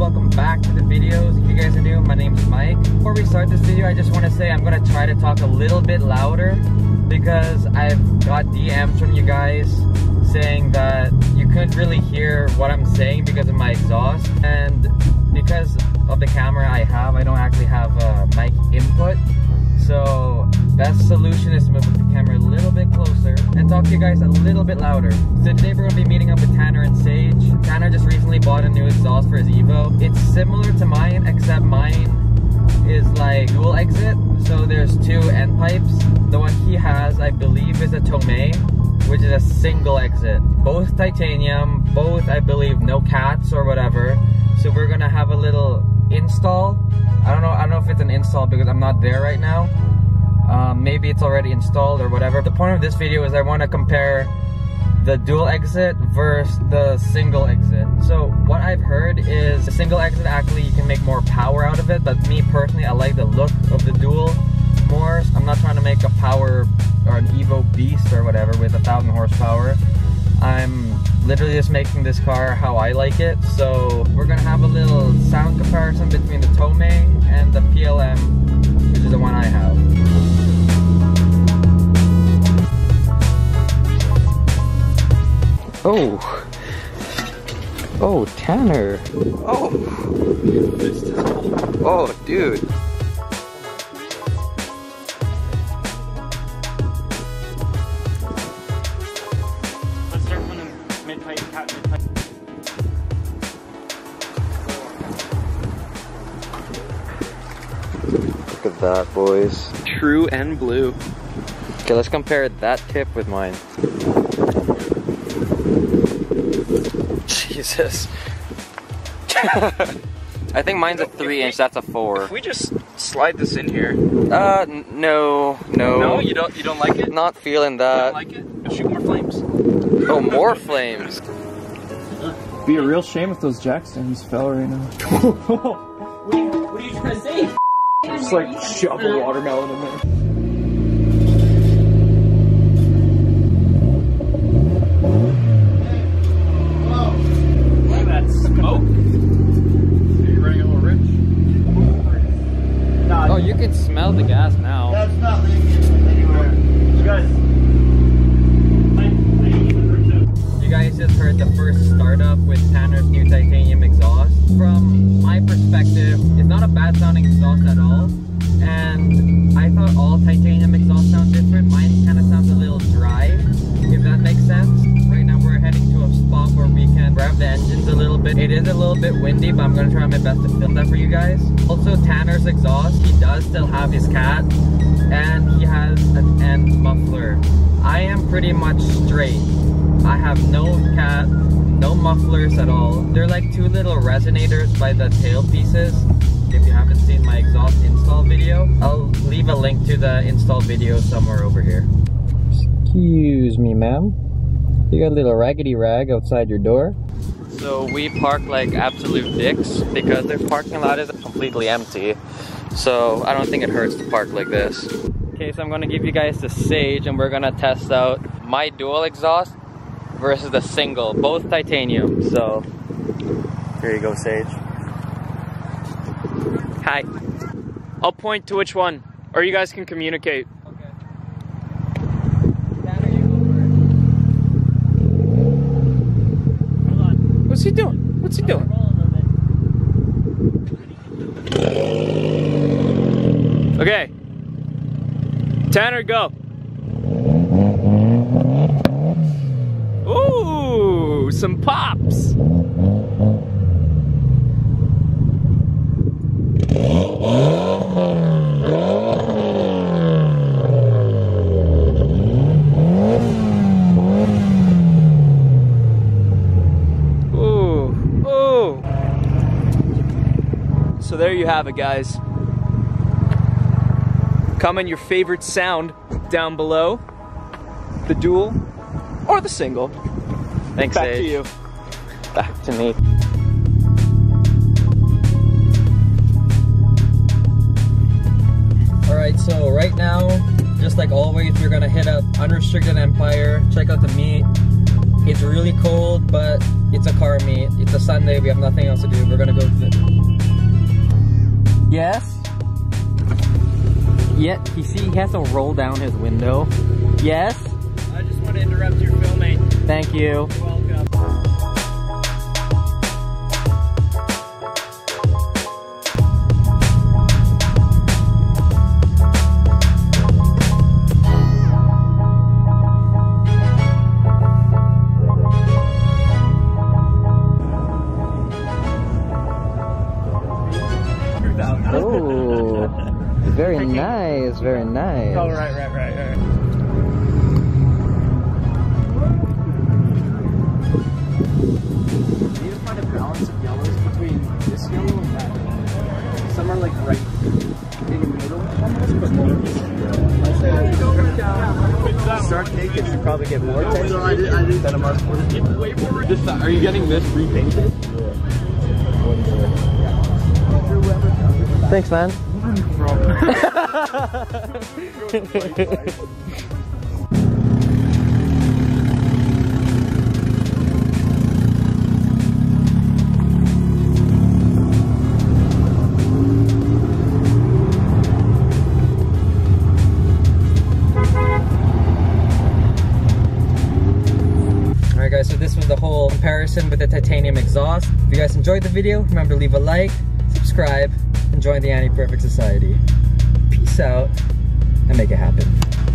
welcome back to the videos. If you guys are new, my name is Mike. Before we start this video, I just want to say I'm going to try to talk a little bit louder because I've got DMs from you guys saying that you couldn't really hear what I'm saying because of my exhaust and because of the camera I have, I don't actually have a mic input. So best solution is to move the camera a little bit closer and talk to you guys a little bit louder. So today we're gonna be meeting up with Tanner and Sage. Tanner just recently bought a new exhaust for his Evo. It's similar to mine, except mine is like dual exit. So there's two end pipes. The one he has, I believe, is a Tomei, which is a single exit. Both titanium, both I believe no cats or whatever. So we're gonna have a little install. I don't know. I don't know if it's an install because I'm not there right now. Um, maybe it's already installed or whatever. The point of this video is I want to compare the dual exit versus the single exit. So what I've heard is the single exit actually you can make more power out of it, but me personally I like the look of the dual more. I'm not trying to make a power or an Evo beast or whatever with a thousand horsepower. I'm literally just making this car how I like it. So we're gonna have a little sound comparison between the Tomei and the PLM, which is the one I have. Oh. Oh, Tanner. Oh. Oh, dude. That, boys. True and blue. Okay, let's compare that tip with mine. Jesus. I think mine's a three inch, that's a four. If we just slide this in here. Uh, n- no, no. No, you don't. You don't like it. Not feeling You that. don't like it. Shoot more flames. Oh, more flames. Be a real shame if those jack stands fell right now. Just like shove a watermelon in there. Look at that smoke. Are you running a little rich? Oh, you can smell the gas now. That's not leaking anywhere. You guys. I, I need to rich out. You guys just heard the first startup with Tanner's new titanium exhaust. From my perspective, it's not a bad sounding exhaust at all. The engines a little bit. It is a little bit windy, but I'm gonna try my best to film that for you guys. Also, Tanner's exhaust, he does still have his cat, and he has an end muffler. I am pretty much straight. I have no cat, no mufflers at all. They're like two little resonators by the tail pieces. If you haven't seen my exhaust install video, I'll leave a link to the install video somewhere over here. Excuse me, ma'am. You got a little raggedy rag outside your door. So we park like absolute dicks because their parking lot is completely empty. So I don't think it hurts to park like this. Okay, so I'm gonna give you guys the Sage and we're gonna test out my dual exhaust versus the single, both titanium. So here you go, Sage. Hi. I'll point to which one, or you guys can communicate. Okay. Tanner, you go first. What's he doing? What's he doing? Okay. Tanner, go. Ooh, some pops. Ooh, ooh. So there you have it, guys. Comment your favorite sound down below. The dual or the single. Thanks, Back Sage. to you. Back to me. Alright, so right now, just like always, we're gonna hit up Unrestricted Empire, check out the meat. It's really cold, but It's a car meet. It's a Sunday. We have nothing else to do. We're gonna go to the. Yes. Yeah. You see, he has to roll down his window. Yes. I just want to interrupt your filming. Thank you. Welcome. Very nice. Oh, right, right, right, right. You need to find a balance of yellows between this yellow and that yellow. Some are like right in the middle almost, but more. Start naked should probably get more attention than a muscle. Are you getting this repainted? Thanks, man. Alright guys, so this was the whole comparison with the titanium exhaust. If you guys enjoyed the video, remember to leave a like, subscribe, and join the Annie Perfect Society. Peace out, and make it happen.